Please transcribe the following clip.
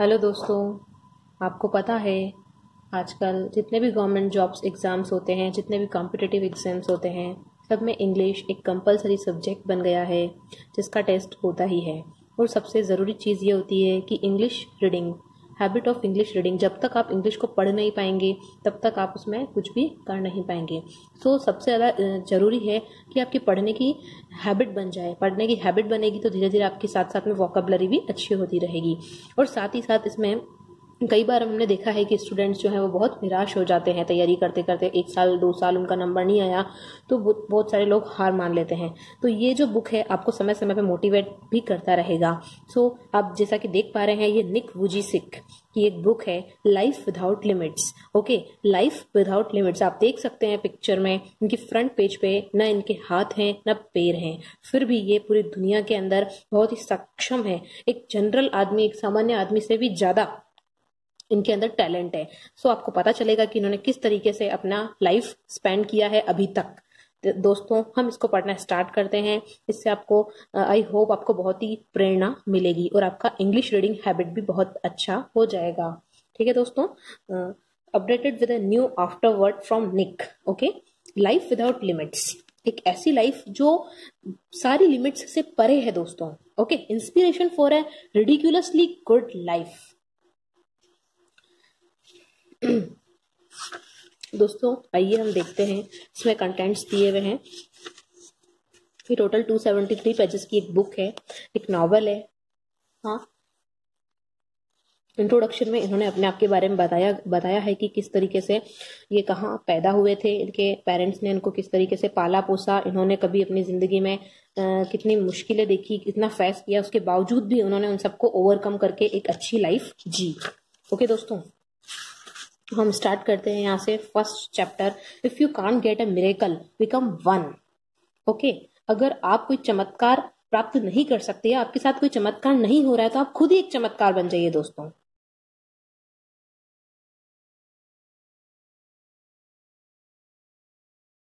Hello दोस्तों, आपको पता है, आजकल जितने भी गवर्नमेंट जॉब्स एग्ज़ाम्स होते हैं, जितने भी कॉम्पिटिटिव एग्ज़ाम्स होते हैं, सब में इंग्लिश एक कंपलसरी सब्जेक्ट बन गया है, जिसका टेस्ट होता ही है। और सबसे ज़रूरी चीज़ ये होती है कि English reading habit of English reading जब तक आप इंग्लिश को पढ़ नहीं पाएँगे तब तक आप उसमें कुछ भी कर नहीं पाएँगे। सो so, सबसे ज़्यादा ज़रूरी है कि आपकी पढ़ने की हैबिट बन जाए। पढ़ने की हैबिट बनेगी तो धीरे धीरे आपके साथ साथ में वॉकबलरी भी अच्छी होती रहेगी। और साथ ही साथ इसमें कई बार हमने देखा है कि स्टूडेंट्स जो हैं वो बहुत निराश हो जाते हैं, तैयारी करते करते एक साल, दो साल उनका नंबर नहीं आया तो बहुत सारे लोग हार मान लेते हैं। तो ये जो बुक है, आपको समय समय पे मोटिवेट भी करता रहेगा। सो आप जैसा कि देख पा रहे हैं, ये निक वुजी सिक की एक बुक है life without limits okay life without limits आप देख सकते हैं पिक्चर में, इनकी फ्रंट पेज पे न इनके हाथ हैं, न पैर हैं। फिर भी ये पूरी दुनिया के अंदर बहुत ही सक्षम है। एक जनरल आदमी, एक सामान्य आदमी से भी ज़्यादा इनके अंदर टैलेंट है। सो so, आपको पता चलेगा कि इन्होंने किस तरीके से अपना लाइफ स्पेंड किया है अभी तक। दोस्तों हम इसको पढ़ना स्टार्ट करते हैं। इससे आपको आई होप आपको बहुत ही प्रेरणा मिलेगी और आपका इंग्लिश रीडिंग हैबिट भी बहुत अच्छा हो जाएगा। ठीक है दोस्तों? Updated with new afterword from Nick okay life without limits एक ऐसी लाइफ जो सारी लिमिट्स से परे है दोस्तों okay inspiration for a ridiculously good life दोस्तों आइए हम देखते हैं इसमें कंटेंट्स दिए हुए हैं। ये टोटल 273 पेजेस की एक बुक है एक नॉवल है। हाँ। इंट्रोडक्शन में इन्होंने अपने आप के बारे में बताया बताया है कि किस तरीके से ये कहाँ पैदा हुए थे इनके पेरेंट्स ने इनको किस तरीके से पाला पोसा इन्होंने कभी अपनी ज़िंदगी में आ, कितनी मुश्किलें देखी कितना फेस किया उसके बावजूद भी उन्होंने उन सबको ओवरकम करके एक अच्छी लाइफ जी। ओके दोस्तों? हम स्टार्ट करते हैं यहाँ से first chapter if you can't get a miracle become one okay अगर आप कोई चमत्कार प्राप्त नहीं कर सकते आपके साथ कोई चमत्कार नहीं हो रहा है तो आप खुद ही एक चमत्कार बन जाइए दोस्तों.